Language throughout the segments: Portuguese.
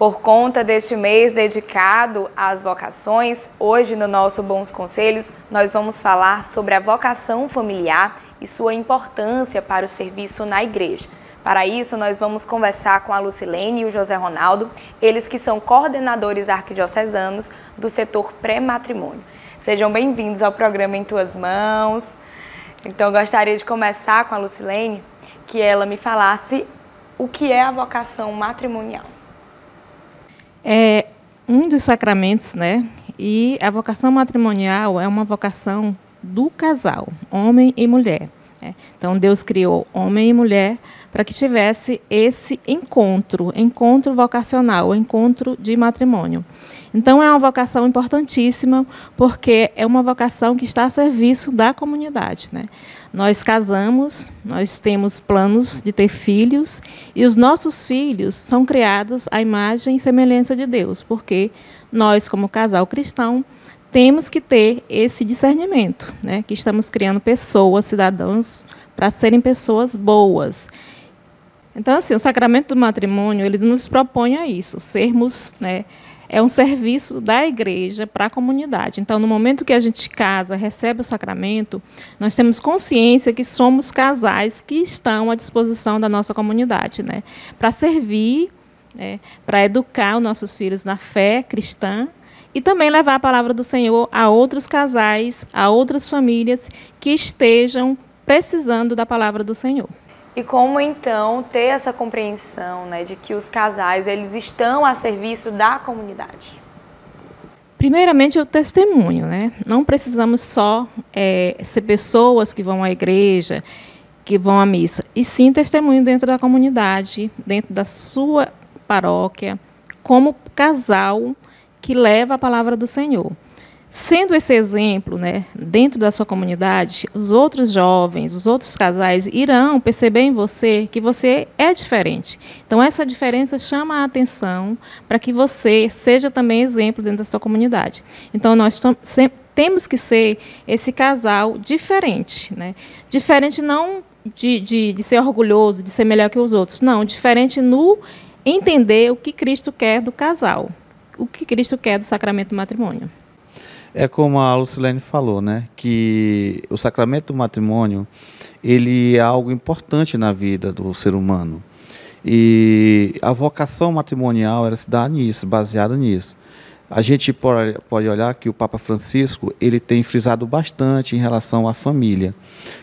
Por conta deste mês dedicado às vocações, hoje no nosso Bons Conselhos, nós vamos falar sobre a vocação familiar e sua importância para o serviço na igreja. Para isso, nós vamos conversar com a Lucilene e o José Ronaldo, eles que são coordenadores arquidiocesanos do setor pré-matrimônio. Sejam bem-vindos ao programa Em Tuas Mãos. Então, gostaria de começar com a Lucilene, que ela me falasse o que é a vocação matrimonial. É um dos sacramentos, né? E a vocação matrimonial é uma vocação do casal, homem e mulher. Né? Então, Deus criou homem e mulher para que tivesse esse encontro, encontro vocacional, encontro de matrimônio. Então, é uma vocação importantíssima, porque é uma vocação que está a serviço da comunidade. Né? Nós casamos, nós temos planos de ter filhos, e os nossos filhos são criados à imagem e semelhança de Deus, porque nós, como casal cristão, temos que ter esse discernimento, né? que estamos criando pessoas, cidadãos, para serem pessoas boas. Então, assim, o sacramento do matrimônio, ele nos propõe a isso, sermos, né, é um serviço da igreja para a comunidade. Então, no momento que a gente casa, recebe o sacramento, nós temos consciência que somos casais que estão à disposição da nossa comunidade, né, para servir, né, para educar os nossos filhos na fé cristã e também levar a palavra do Senhor a outros casais, a outras famílias que estejam precisando da palavra do Senhor. E como então ter essa compreensão né, de que os casais eles estão a serviço da comunidade? Primeiramente, é o testemunho. Né? Não precisamos só é, ser pessoas que vão à igreja, que vão à missa, e sim testemunho dentro da comunidade, dentro da sua paróquia, como casal que leva a palavra do Senhor. Sendo esse exemplo, né, dentro da sua comunidade, os outros jovens, os outros casais irão perceber em você que você é diferente. Então, essa diferença chama a atenção para que você seja também exemplo dentro da sua comunidade. Então, nós temos que ser esse casal diferente. Né? Diferente não de, de, de ser orgulhoso, de ser melhor que os outros. Não, diferente no entender o que Cristo quer do casal, o que Cristo quer do sacramento do matrimônio. É como a Lucilene falou, né? Que o sacramento do matrimônio ele é algo importante na vida do ser humano. E a vocação matrimonial ela se dá nisso, baseada nisso. A gente pode olhar que o Papa Francisco ele tem frisado bastante em relação à família.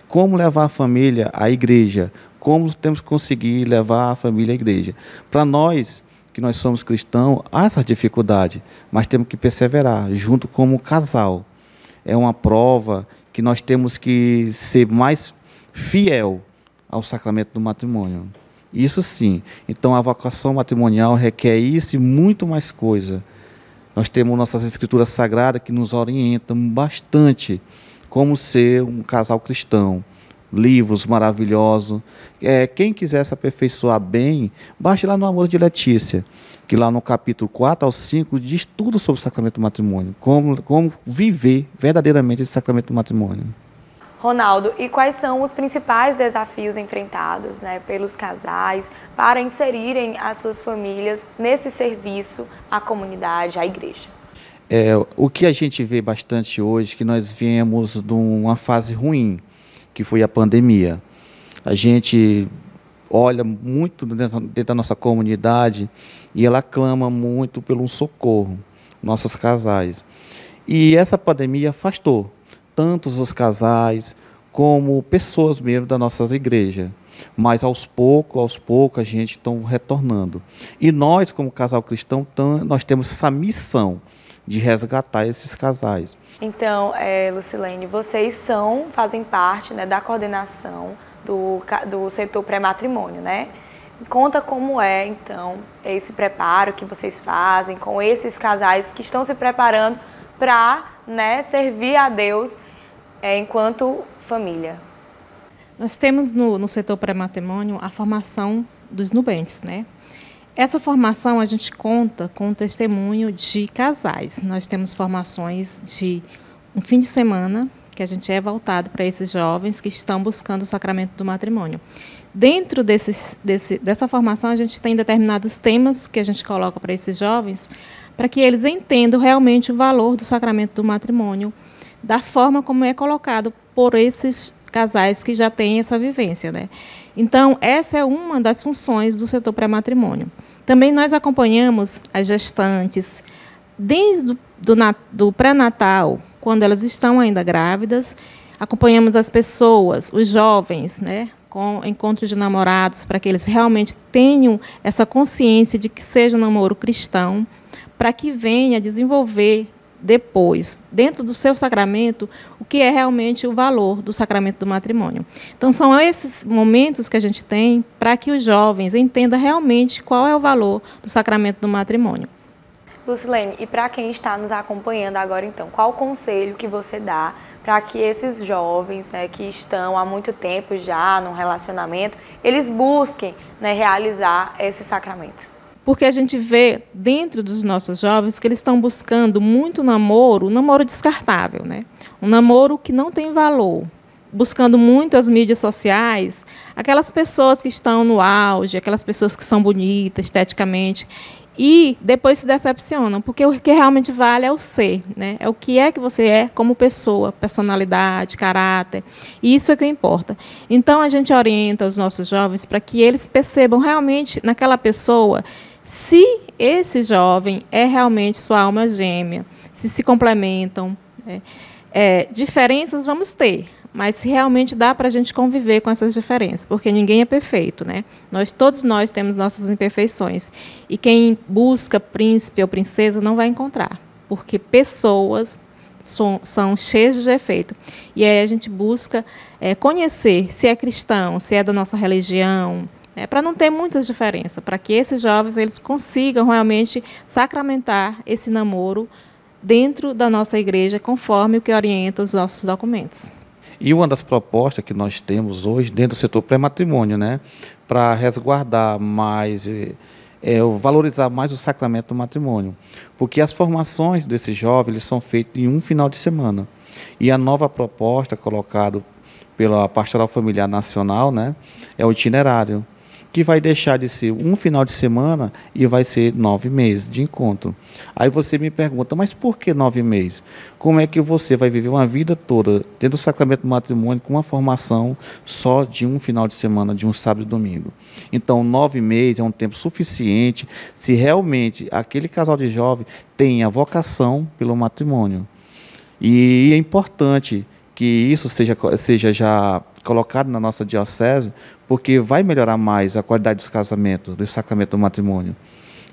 Como levar a família à igreja? Como temos que conseguir levar a família à igreja? Para nós, que nós somos cristãos, há essa dificuldade, mas temos que perseverar, junto como casal. É uma prova que nós temos que ser mais fiel ao sacramento do matrimônio. Isso sim. Então a vocação matrimonial requer isso e muito mais coisa. Nós temos nossas escrituras sagradas que nos orientam bastante como ser um casal cristão livros maravilhosos. É, quem quiser se aperfeiçoar bem, baixe lá no Amor de Letícia, que lá no capítulo 4 ao 5 diz tudo sobre o sacramento do matrimônio, como, como viver verdadeiramente esse sacramento do matrimônio. Ronaldo, e quais são os principais desafios enfrentados né, pelos casais para inserirem as suas famílias nesse serviço à comunidade, à igreja? É, o que a gente vê bastante hoje é que nós viemos de uma fase ruim que foi a pandemia. A gente olha muito dentro, da nossa comunidade e ela clama muito pelo socorro, nossos casais. E essa pandemia afastou tantos os casais como pessoas mesmo das nossas igrejas. Mas aos poucos, aos poucos, a gente está retornando. E nós, como casal cristão, nós temos essa missão de resgatar esses casais. Então, é, Lucilene, vocês são, fazem parte né, da coordenação do, do setor pré-matrimônio, né? Conta como é, então, esse preparo que vocês fazem com esses casais que estão se preparando para né, servir a Deus é, enquanto família. Nós temos no, no setor pré-matrimônio a formação dos nubentes, né? Essa formação a gente conta com o testemunho de casais. Nós temos formações de um fim de semana que a gente é voltado para esses jovens que estão buscando o sacramento do matrimônio. Dentro desses, desse, dessa formação, a gente tem determinados temas que a gente coloca para esses jovens, para que eles entendam realmente o valor do sacramento do matrimônio, da forma como é colocado por esses casais que já têm essa vivência. Né? Então, essa é uma das funções do setor pré-matrimônio. Também nós acompanhamos as gestantes, desde o do, do pré-natal, quando elas estão ainda grávidas, acompanhamos as pessoas, os jovens, né, com encontros de namorados, para que eles realmente tenham essa consciência de que seja um namoro cristão, para que venha desenvolver depois, dentro do seu sacramento, o que é realmente o valor do sacramento do matrimônio. Então, são esses momentos que a gente tem para que os jovens entendam realmente qual é o valor do sacramento do matrimônio. Lucilene, e para quem está nos acompanhando agora, então, qual o conselho que você dá para que esses jovens né, que estão há muito tempo já num relacionamento, eles busquem né, realizar esse sacramento? Porque a gente vê dentro dos nossos jovens que eles estão buscando muito namoro, um namoro descartável, né? um namoro que não tem valor, buscando muito as mídias sociais, aquelas pessoas que estão no auge, aquelas pessoas que são bonitas esteticamente e depois se decepcionam, porque o que realmente vale é o ser, né? é o que é que você é como pessoa, personalidade, caráter, e isso é que importa. Então a gente orienta os nossos jovens para que eles percebam realmente naquela pessoa se esse jovem é realmente sua alma gêmea, se se complementam. Né? É, diferenças vamos ter, mas se realmente dá para a gente conviver com essas diferenças, porque ninguém é perfeito, né? Nós todos nós temos nossas imperfeições e quem busca príncipe ou princesa não vai encontrar, porque pessoas são, são cheias de defeito e aí a gente busca é, conhecer se é cristão, se é da nossa religião, é, para não ter muitas diferenças, para que esses jovens eles consigam realmente sacramentar esse namoro dentro da nossa igreja, conforme o que orienta os nossos documentos. E uma das propostas que nós temos hoje dentro do setor pré-matrimônio, né, para resguardar mais, é, valorizar mais o sacramento do matrimônio, porque as formações desses jovens são feitas em um final de semana. E a nova proposta colocada pela Pastoral Familiar Nacional, né, é o itinerário que vai deixar de ser um final de semana e vai ser nove meses de encontro. Aí você me pergunta, mas por que nove meses? Como é que você vai viver uma vida toda dentro do sacramento do matrimônio com uma formação só de um final de semana, de um sábado e domingo? Então, nove meses é um tempo suficiente se realmente aquele casal de jovem tem a vocação pelo matrimônio. E é importante que isso seja, seja já colocado na nossa diocese, porque vai melhorar mais a qualidade dos casamentos, do sacramento do matrimônio.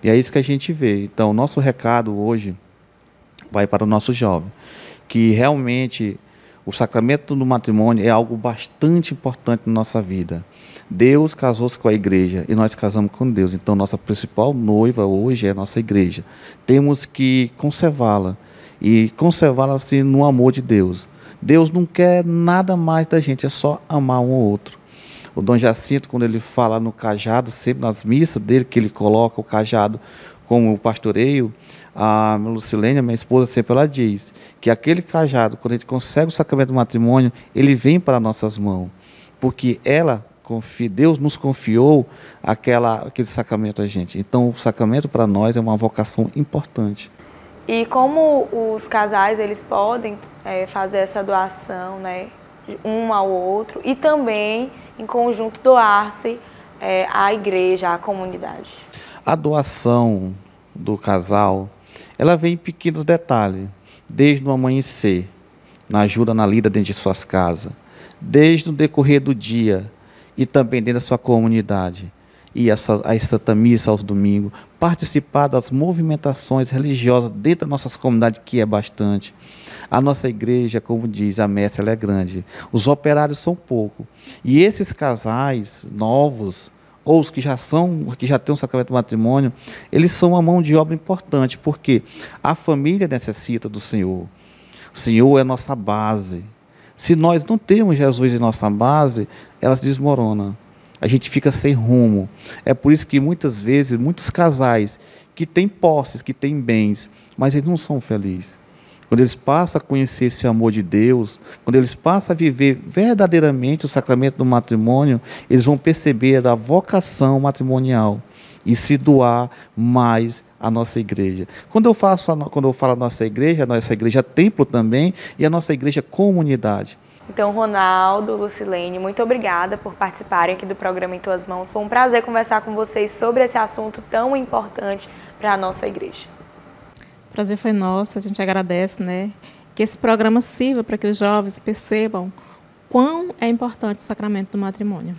E é isso que a gente vê. Então, nosso recado hoje vai para o nosso jovem, que realmente o sacramento do matrimônio é algo bastante importante na nossa vida. Deus casou-se com a igreja e nós casamos com Deus. Então, nossa principal noiva hoje é a nossa igreja. Temos que conservá-la e conservá-la assim no amor de Deus. Deus não quer nada mais da gente, é só amar um ou outro. O Dom Jacinto, quando ele fala no cajado, sempre nas missas dele, que ele coloca o cajado como pastoreio, a Lucilene, minha esposa, sempre ela diz que aquele cajado, quando a gente consegue o sacramento do matrimônio, ele vem para nossas mãos, porque ela Deus nos confiou aquela, aquele sacramento a gente. Então, o sacramento para nós é uma vocação importante. E como os casais eles podem é, fazer essa doação, né, um ao outro, e também em conjunto doar-se é, à igreja, à comunidade. A doação do casal, ela vem em pequenos detalhes, desde o amanhecer, na ajuda na lida dentro de suas casas, desde o decorrer do dia e também dentro da sua comunidade. E a Santa Missa aos domingos, participar das movimentações religiosas dentro das nossas comunidades, que é bastante a nossa igreja, como diz a messe, ela é grande. Os operários são pouco. E esses casais novos, ou os que já são, que já têm um sacramento do matrimônio, eles são uma mão de obra importante, porque a família necessita do Senhor. O Senhor é nossa base. Se nós não temos Jesus em nossa base, ela se desmorona. A gente fica sem rumo. É por isso que muitas vezes, muitos casais que têm posses, que têm bens, mas eles não são felizes quando eles passam a conhecer esse amor de Deus, quando eles passam a viver verdadeiramente o sacramento do matrimônio, eles vão perceber da vocação matrimonial e se doar mais à nossa igreja. Quando eu faço, quando eu falo a nossa igreja, a nossa igreja templo também e a nossa igreja comunidade. Então, Ronaldo, Lucilene, muito obrigada por participarem aqui do programa Em Tuas Mãos. Foi um prazer conversar com vocês sobre esse assunto tão importante para a nossa igreja. O prazer foi nosso, a gente agradece, né? Que esse programa sirva para que os jovens percebam quão é importante o sacramento do matrimônio.